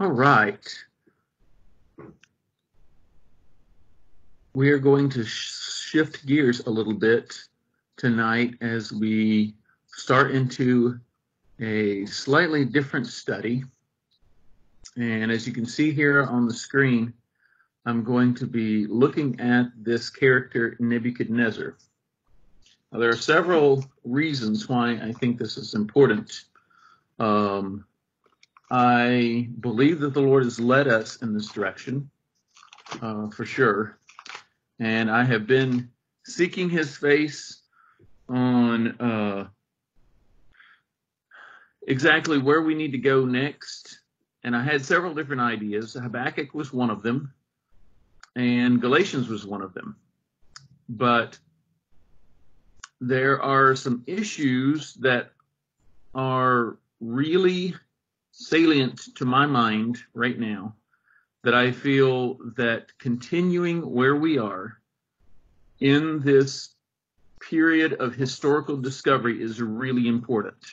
All right. We are going to shift gears a little bit tonight as we start into a slightly different study. And as you can see here on the screen, I'm going to be looking at this character Nebuchadnezzar. Now, there are several reasons why I think this is important. Um, I believe that the Lord has led us in this direction, uh, for sure. And I have been seeking his face on uh, exactly where we need to go next. And I had several different ideas. Habakkuk was one of them, and Galatians was one of them. But there are some issues that are really salient to my mind right now that I feel that continuing where we are in this period of historical discovery is really important.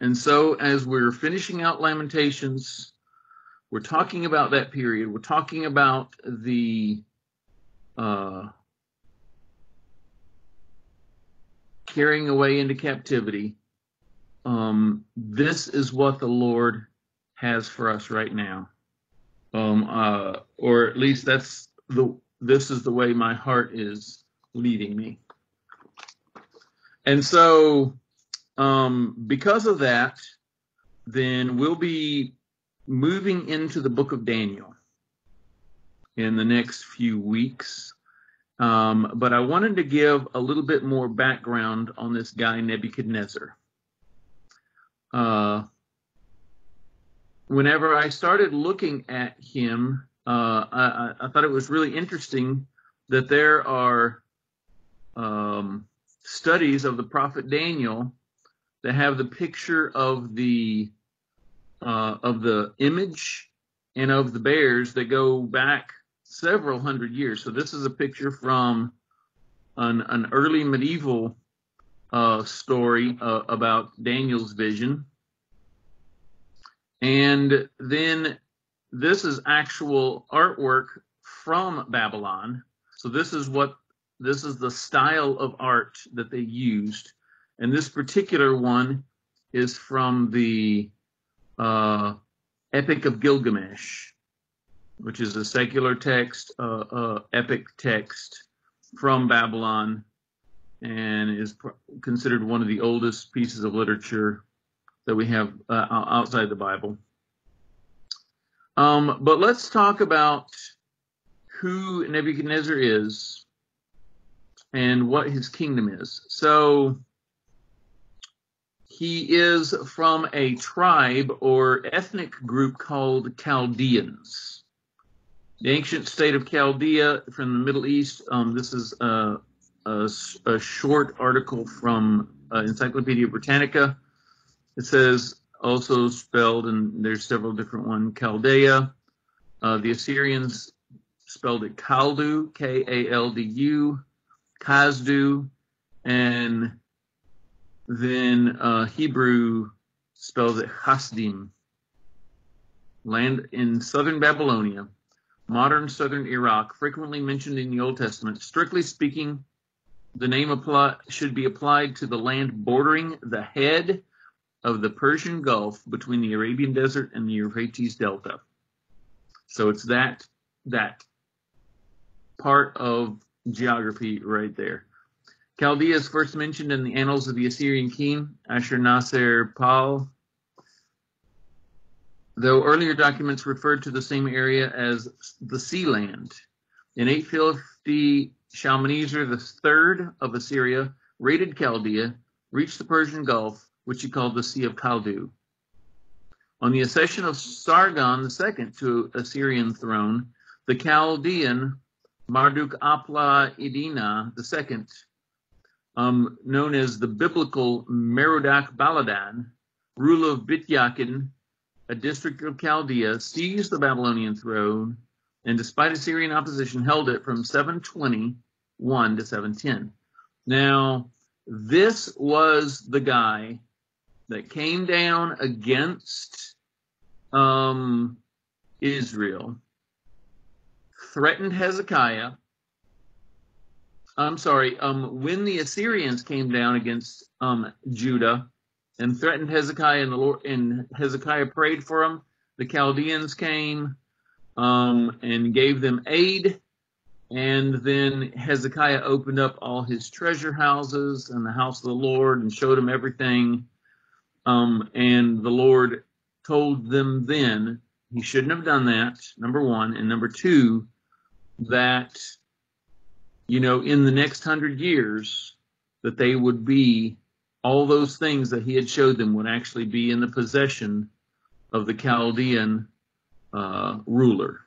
And so, as we're finishing out Lamentations, we're talking about that period. We're talking about the uh, carrying away into captivity um, this is what the Lord has for us right now. Um, uh, or at least that's the, this is the way my heart is leading me. And so, um, because of that, then we'll be moving into the book of Daniel in the next few weeks. Um, but I wanted to give a little bit more background on this guy, Nebuchadnezzar uh, whenever I started looking at him, uh, I, I, thought it was really interesting that there are um, studies of the prophet Daniel that have the picture of the uh, of the image and of the bears that go back several hundred years. So this is a picture from an, an early medieval uh, story uh, about Daniel's vision. And then this is actual artwork from Babylon. So this is what this is the style of art that they used. And this particular one is from the uh, Epic of Gilgamesh, which is a secular text, uh, uh, epic text from Babylon and is considered one of the oldest pieces of literature that we have uh, outside the Bible. Um, but let's talk about who Nebuchadnezzar is and what his kingdom is. So he is from a tribe or ethnic group called Chaldeans. The ancient state of Chaldea from the Middle East. Um, this is uh, a, a short article from uh, Encyclopedia Britannica. It says also spelled, and there's several different ones, Chaldea. Uh, the Assyrians spelled it Kaldu, K-A-L-D-U, Kasdu, and then uh, Hebrew spells it Hasdim. Land in southern Babylonia, modern southern Iraq, frequently mentioned in the Old Testament. Strictly speaking, the name apply, should be applied to the land bordering the head of the Persian Gulf between the Arabian Desert and the Euphrates Delta. So it's that that part of geography right there. Chaldea is first mentioned in the annals of the Assyrian king Ashurnasir-pal, though earlier documents referred to the same area as the Sea Land. In 850 Shalmaneser III of Assyria raided Chaldea, reached the Persian Gulf, which he called the Sea of Kaldu. On the accession of Sargon II to Assyrian throne, the Chaldean Marduk Apla Idina II, um, known as the biblical Merodach Baladan, ruler of Bityakin, a district of Chaldea, seized the Babylonian throne and despite Assyrian opposition, held it from 721 to 710. Now, this was the guy that came down against um, Israel, threatened Hezekiah. I'm sorry, um, when the Assyrians came down against um, Judah and threatened Hezekiah, and the Lord and Hezekiah prayed for them, the Chaldeans came um, and gave them aid. And then Hezekiah opened up all his treasure houses and the house of the Lord and showed him everything. Um, and the Lord told them then he shouldn't have done that, number one. And number two, that, you know, in the next hundred years, that they would be, all those things that he had showed them would actually be in the possession of the Chaldean uh, ruler.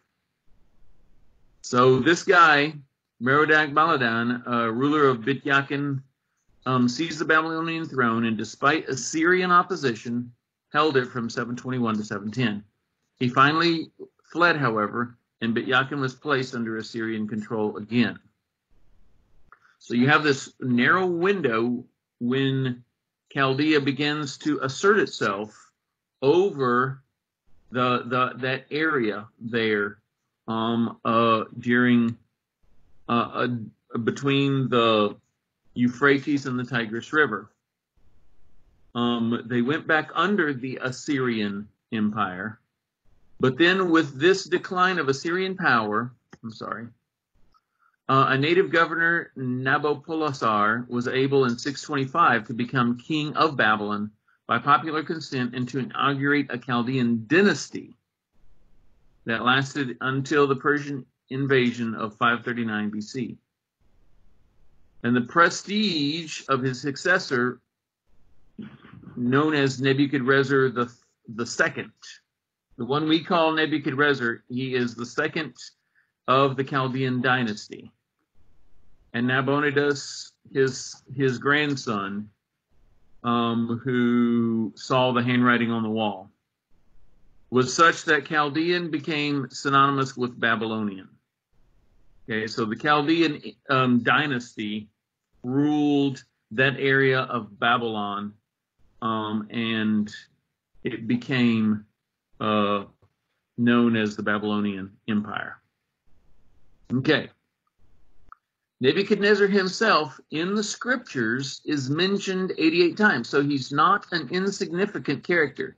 So this guy, Merodach Baladan, uh, ruler of Bit Yakin, um, seized the Babylonian throne and despite Assyrian opposition, held it from 721 to 710. He finally fled, however, and Bit Yakin was placed under Assyrian control again. So you have this narrow window when Chaldea begins to assert itself over the the that area there um, uh, during uh, uh, between the Euphrates and the Tigris River. Um, they went back under the Assyrian Empire, but then with this decline of Assyrian power, I'm sorry, uh, a native governor, Nabopolassar, was able in 625 to become king of Babylon by popular consent and to inaugurate a Chaldean dynasty that lasted until the Persian invasion of 539 BC. And the prestige of his successor, known as Nebuchadrezzar the, the second, the one we call Nebuchadnezzar, he is the second of the Chaldean dynasty. And Nabonidus, his his grandson, um, who saw the handwriting on the wall was such that Chaldean became synonymous with Babylonian. Okay, so the Chaldean um, dynasty ruled that area of Babylon, um, and it became uh, known as the Babylonian Empire. Okay. Nebuchadnezzar himself in the scriptures is mentioned 88 times, so he's not an insignificant character.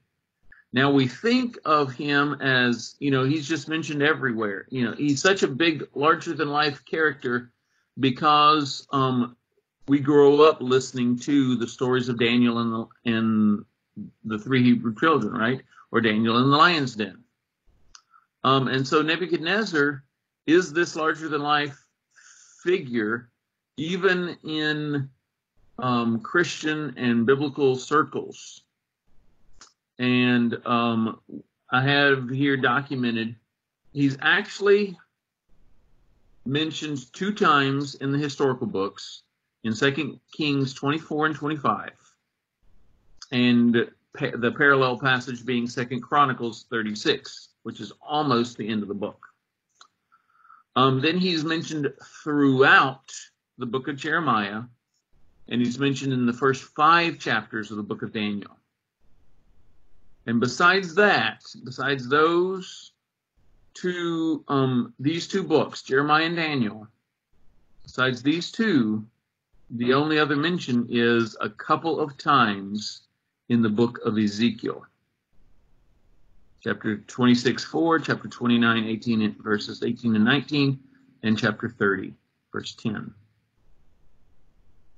Now we think of him as, you know, he's just mentioned everywhere. You know, he's such a big, larger than life character because um, we grow up listening to the stories of Daniel and the, and the three Hebrew children, right? Or Daniel in the lion's den. Um, and so Nebuchadnezzar is this larger than life figure, even in um, Christian and biblical circles. And um, I have here documented he's actually mentioned two times in the historical books in Second Kings 24 and 25, and pa- the parallel passage being Second Chronicles 36, which is almost the end of the book. Um, then he's mentioned throughout the book of Jeremiah, and he's mentioned in the first five chapters of the book of Daniel. And besides that, besides those two, um, these two books, Jeremiah and Daniel, besides these two, the only other mention is a couple of times in the book of Ezekiel chapter 26, 4, chapter 29, 18, verses 18 and 19, and chapter 30, verse 10.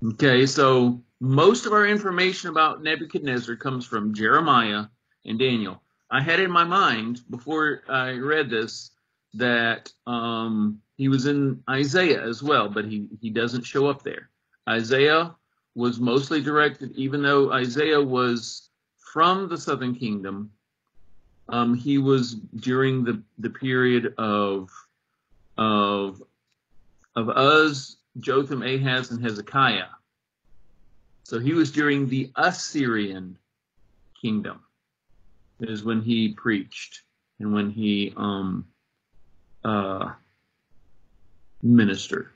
Okay, so most of our information about Nebuchadnezzar comes from Jeremiah and Daniel. I had in my mind before I read this that um, he was in Isaiah as well, but he, he doesn't show up there. Isaiah was mostly directed, even though Isaiah was from the southern kingdom, um, he was during the, the period of of of Uz, Jotham, Ahaz, and Hezekiah. So he was during the Assyrian kingdom. Is when he preached and when he um, uh, ministered.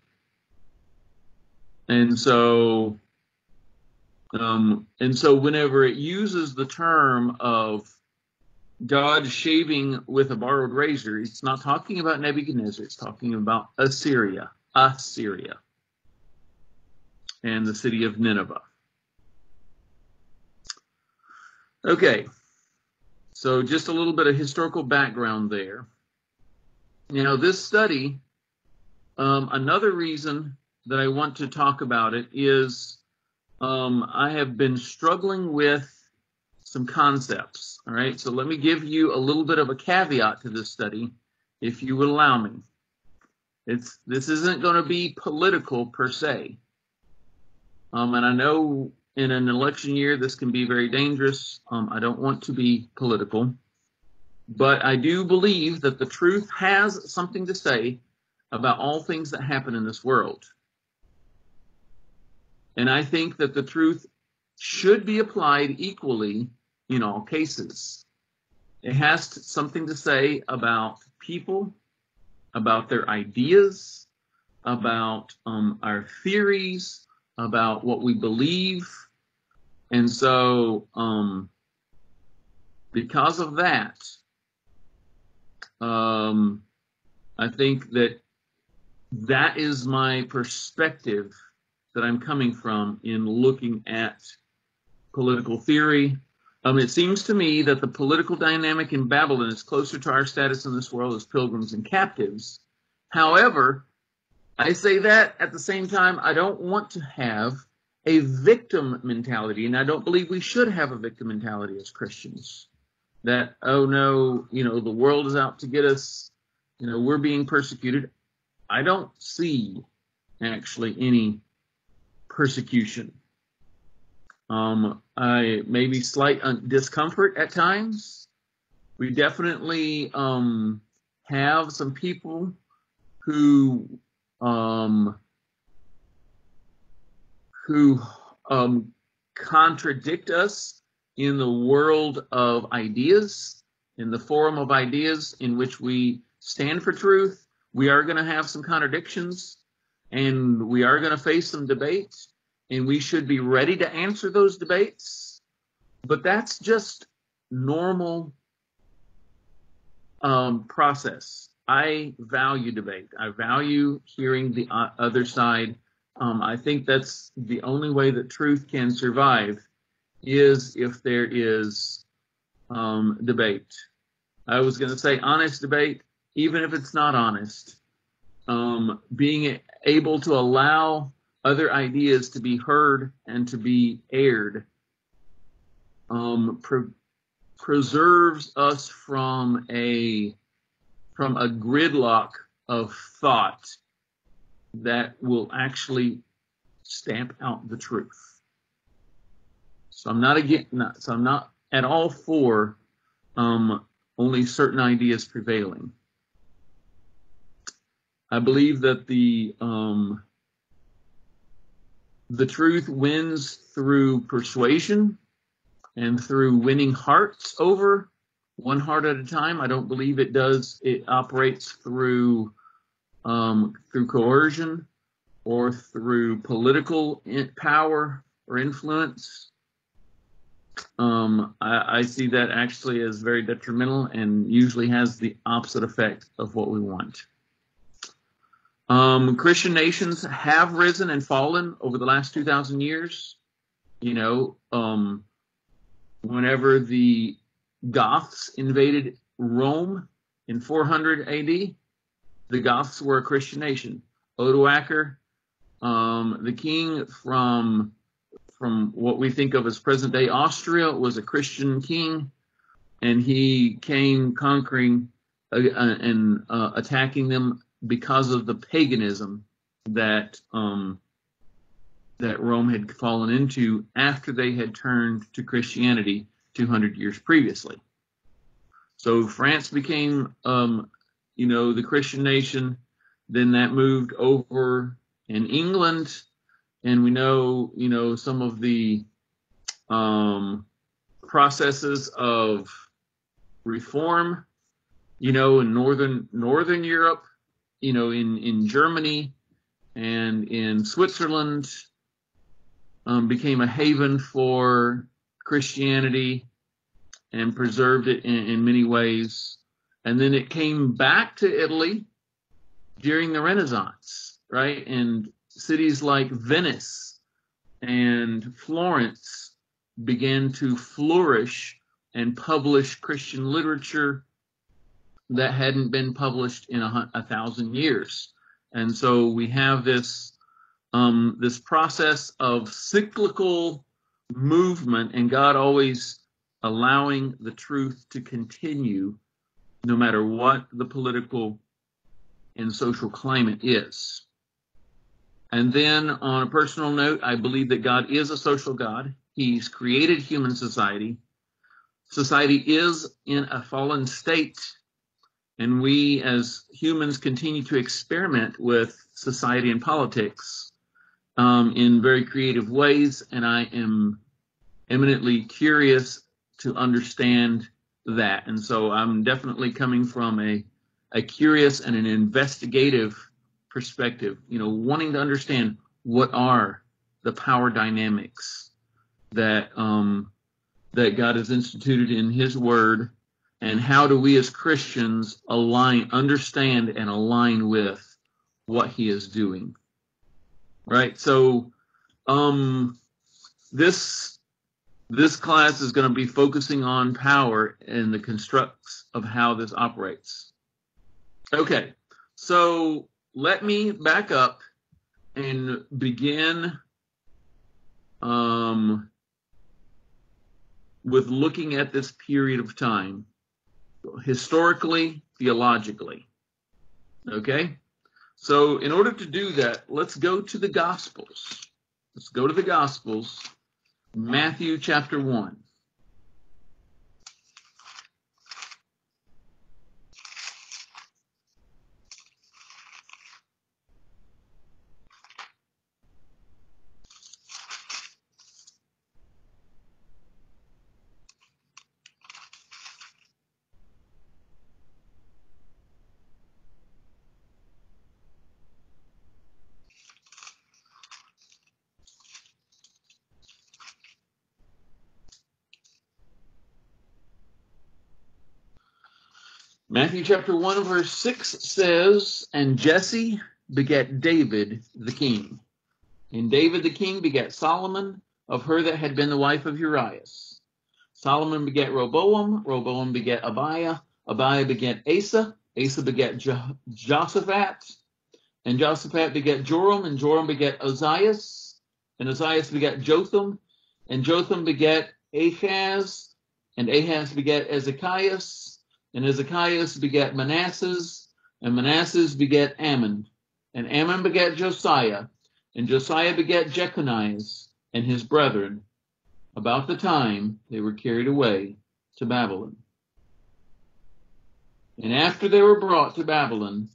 And so, um, and so whenever it uses the term of God shaving with a borrowed razor, it's not talking about Nebuchadnezzar, it's talking about Assyria, Assyria, and the city of Nineveh. Okay, so just a little bit of historical background there. Now, this study, um, another reason that I want to talk about it is um, I have been struggling with some concepts. All right, so let me give you a little bit of a caveat to this study, if you would allow me. It's this isn't going to be political per se, um, and I know in an election year this can be very dangerous. Um, I don't want to be political, but I do believe that the truth has something to say about all things that happen in this world. And I think that the truth should be applied equally in all cases. It has something to say about people, about their ideas, about um, our theories, about what we believe. And so, um, because of that, um, I think that that is my perspective that I'm coming from in looking at political theory, um, it seems to me that the political dynamic in Babylon is closer to our status in this world as pilgrims and captives. However, I say that at the same time, I don't want to have a victim mentality, and I don't believe we should have a victim mentality as Christians. That, oh no, you know, the world is out to get us, you know, we're being persecuted. I don't see actually any persecution um, I maybe slight discomfort at times. We definitely um, have some people who um, who um, contradict us in the world of ideas, in the forum of ideas in which we stand for truth. We are going to have some contradictions and we are going to face some debates and we should be ready to answer those debates. But that's just normal um, process. I value debate. I value hearing the uh, other side. Um, I think that's the only way that truth can survive is if there is um, debate. I was going to say honest debate, even if it's not honest. Um, being able to allow other ideas to be heard and to be aired um, pre- preserves us from a from a gridlock of thought that will actually stamp out the truth. So I'm not again, not, so I'm not at all for um, only certain ideas prevailing. I believe that the um, the truth wins through persuasion and through winning hearts over one heart at a time. I don't believe it does. It operates through um, through coercion or through political power or influence. Um, I, I see that actually as very detrimental and usually has the opposite effect of what we want. Um, Christian nations have risen and fallen over the last 2,000 years. You know, um, whenever the Goths invaded Rome in 400 AD, the Goths were a Christian nation. Odoacer, um, the king from from what we think of as present day Austria, was a Christian king, and he came conquering uh, and uh, attacking them because of the paganism that um, that Rome had fallen into after they had turned to Christianity 200 years previously. So France became, um, you know, the Christian nation. Then that moved over in England, and we know, you know, some of the um, processes of reform, you know, in northern northern Europe you know, in, in Germany and in Switzerland, um, became a haven for Christianity. and preserved it in, in many ways. And then it came back to Italy during the Renaissance, right? And cities like Venice and Florence began to flourish and publish Christian literature that hadn't been published in a, a thousand years. And so we have this um, this process of cyclical movement, and God always allowing the truth to continue, no matter what the political and social climate is. And then, on a personal note, I believe that God is a social God. He's created human society. Society is in a fallen state and we as humans continue to experiment with society and politics um, in very creative ways. And I am eminently curious to understand that. And so I'm definitely coming from a, a curious and an investigative perspective, you know, wanting to understand what are the power dynamics that um, that God has instituted in His Word and how do we as Christians align, understand, and align with what He is doing? Right. So, um, this this class is going to be focusing on power and the constructs of how this operates. Okay, so let me back up and begin um, with looking at this period of time historically, theologically. Okay? So, in order to do that, let's go to the Gospels. Let's go to the Gospels, Matthew chapter 1. Matthew chapter 1, verse 6 says, And Jesse begat David the king. And David the king begat Solomon of her that had been the wife of Urias. Solomon begat Roboam, Roboam begat Abiah, Abiah begat Asa, Asa begat jo- Josaphat, and Josaphat begat Joram, and Joram begat Ozias, and Ozias begat Jotham, and Jotham begat Ahaz, and Ahaz begat Ezekias, and Ezekias begat Manasses, and Manasses begat Amon, and Amon begat Josiah, and Josiah begat Jeconias and his brethren, about the time they were carried away to Babylon. And after they were brought to Babylon,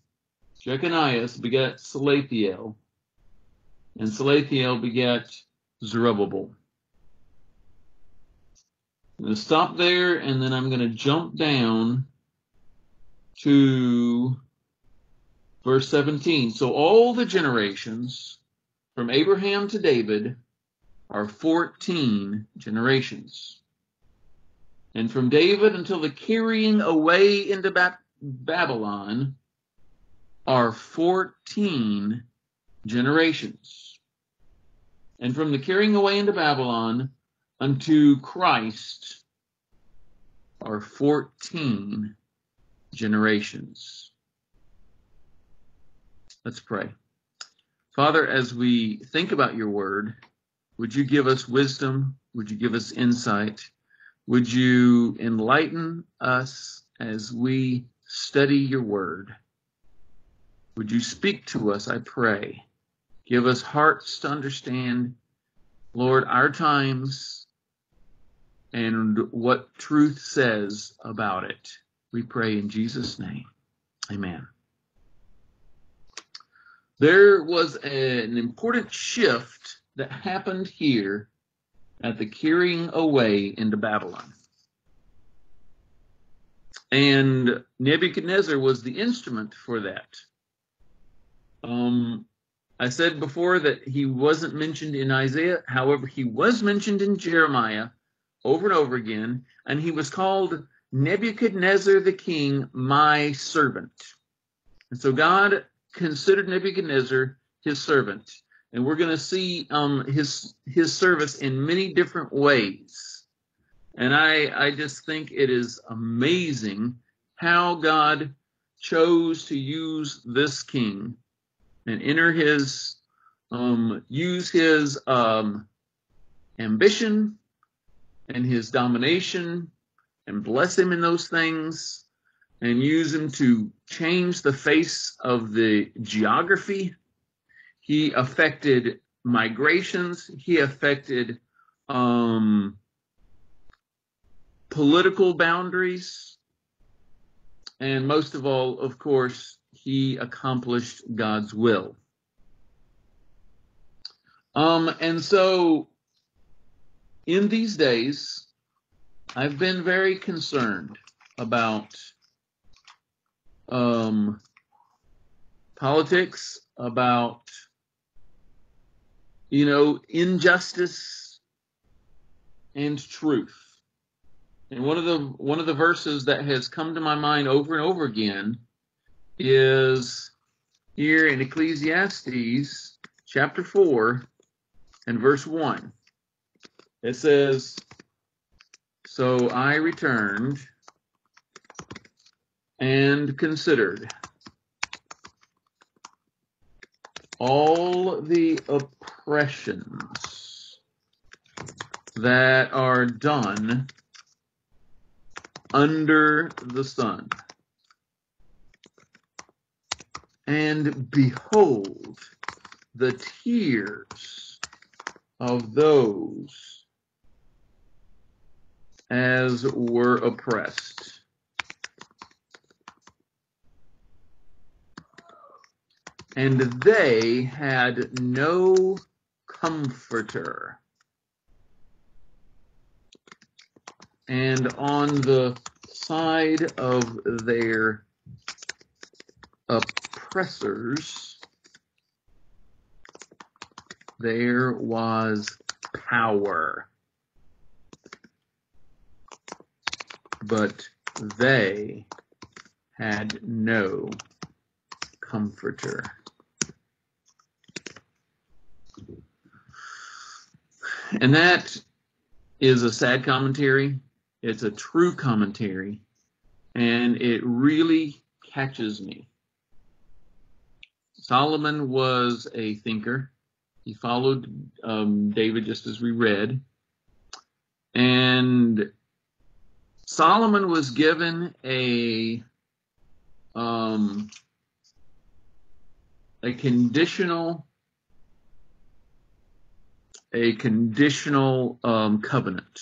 Jeconias begat Salathiel, and Salathiel begat Zerubbabel. I'm going to stop there, and then I'm going to jump down to verse 17. So all the generations from Abraham to David are 14 generations. And from David until the carrying away into ba- Babylon are 14 generations. And from the carrying away into Babylon unto Christ are 14 generations. Let's pray. Father, as we think about your word, would you give us wisdom? Would you give us insight? Would you enlighten us as we study your word? Would you speak to us, I pray? Give us hearts to understand, Lord, our times and what truth says about it. We pray in Jesus' name. Amen. There was an important shift that happened here at the carrying away into Babylon. And Nebuchadnezzar was the instrument for that. Um, I said before that he wasn't mentioned in Isaiah. However, he was mentioned in Jeremiah over and over again, and he was called Nebuchadnezzar the king, my servant. And so God considered Nebuchadnezzar his servant. And we're going to see um, his his service in many different ways. And I I just think it is amazing how God chose to use this king and enter his um, use his um, ambition and his domination and bless him in those things and use him to change the face of the geography. He affected migrations. He affected um, political boundaries. And most of all, of course, he accomplished God's will. Um, and so in these days, I've been very concerned about um, politics, about you know injustice and truth. And one of the one of the verses that has come to my mind over and over again is here in Ecclesiastes chapter 4 and verse 1. It says, So I returned and considered all the oppressions that are done under the sun. And behold, the tears of those as were oppressed. And they had no comforter. And on the side of their oppressors, there was power. But they had no comforter. And that is a sad commentary. It's a true commentary. And it really catches me. Solomon was a thinker. He followed um, David just as we read. And Solomon was given a um, a conditional a conditional um, covenant.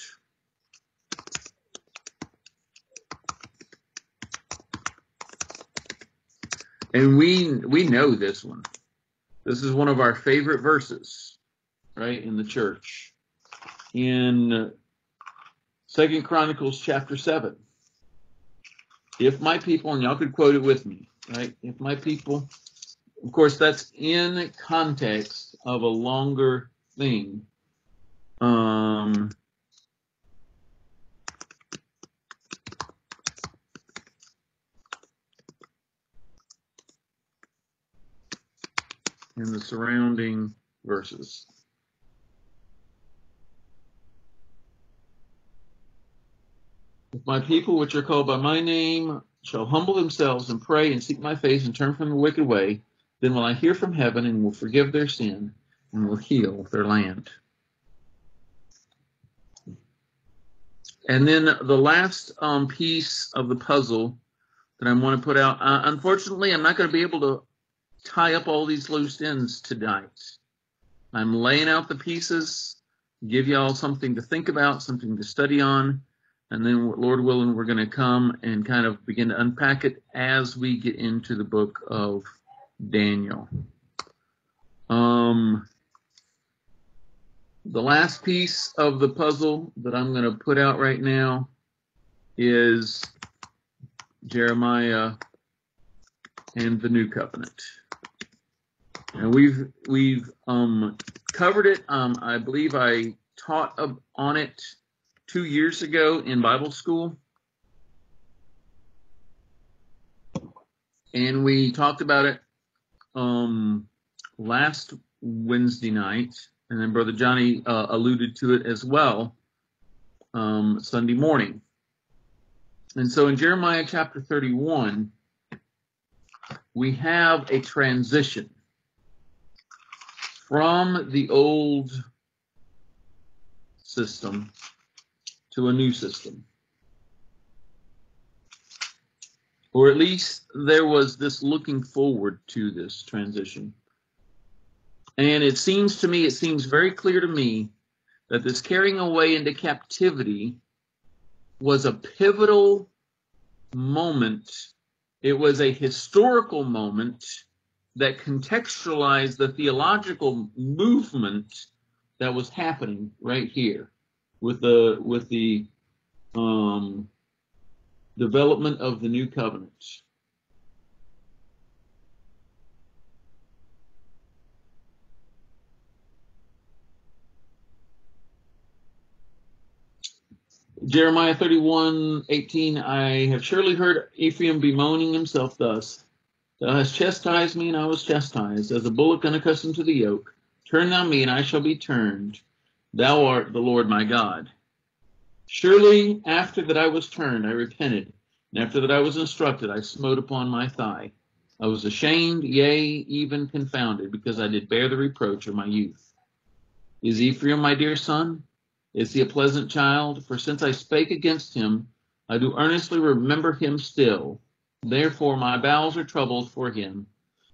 And we we know this one. This is one of our favorite verses, right, in the church. In Second Chronicles chapter seven. If my people, and y'all could quote it with me, right? If my people, of course, that's in context of a longer thing. Um, in the surrounding verses. My people, which are called by my name, shall humble themselves and pray and seek my face and turn from the wicked way, then will I hear from heaven and will forgive their sin and will heal their land. And then the last um, piece of the puzzle that I want to put out. Uh, unfortunately, I'm not going to be able to tie up all these loose ends tonight. I'm laying out the pieces, give y'all something to think about, something to study on, and then Lord willing, we're going to come and kind of begin to unpack it as we get into the book of Daniel. Um, the last piece of the puzzle that I'm going to put out right now is Jeremiah and the New Covenant. And we've we've um, covered it. Um, I believe I taught on it two years ago in Bible school. And we talked about it um, last Wednesday night, and then Brother Johnny uh, alluded to it as well um, Sunday morning. And so in Jeremiah chapter 31, we have a transition from the old system to a new system. Or at least there was this looking forward to this transition. And it seems to me, it seems very clear to me that this carrying away into captivity was a pivotal moment. It was a historical moment that contextualized the theological movement that was happening right here with the with the um, development of the new covenant. Jeremiah 31, 18, I have surely heard Ephraim bemoaning himself thus. Thou hast chastised me, and I was chastised, as a bullock unaccustomed to the yoke. Turn thou me, and I shall be turned. Thou art the Lord my God. Surely after that I was turned, I repented, and after that I was instructed, I smote upon my thigh. I was ashamed, yea, even confounded, because I did bear the reproach of my youth. Is Ephraim my dear son? Is he a pleasant child? For since I spake against him, I do earnestly remember him still. Therefore my bowels are troubled for him.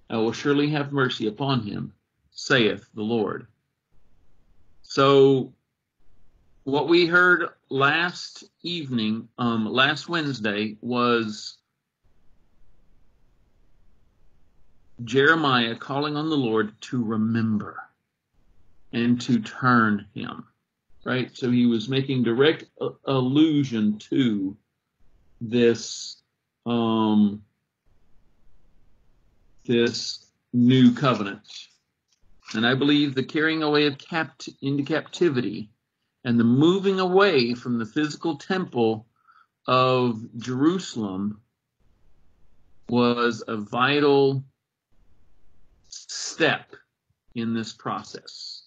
I will surely have mercy upon him, saith the Lord. So what we heard last evening, um, last Wednesday, was Jeremiah calling on the Lord to remember and to turn him. Right? So he was making direct allusion to this um, this new covenant. And I believe the carrying away of capt- into captivity and the moving away from the physical temple of Jerusalem was a vital step in this process.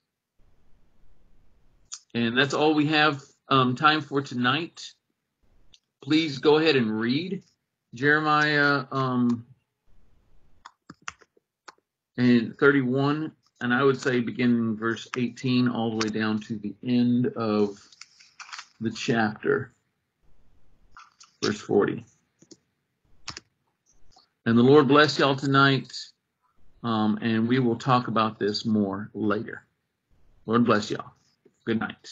And that's all we have um, time for tonight. Please go ahead and read Jeremiah um, and 31 and I would say beginning verse 18 all the way down to the end of the chapter, verse 40. And the Lord bless y'all tonight, um, and we will talk about this more later. Lord bless y'all. Good night.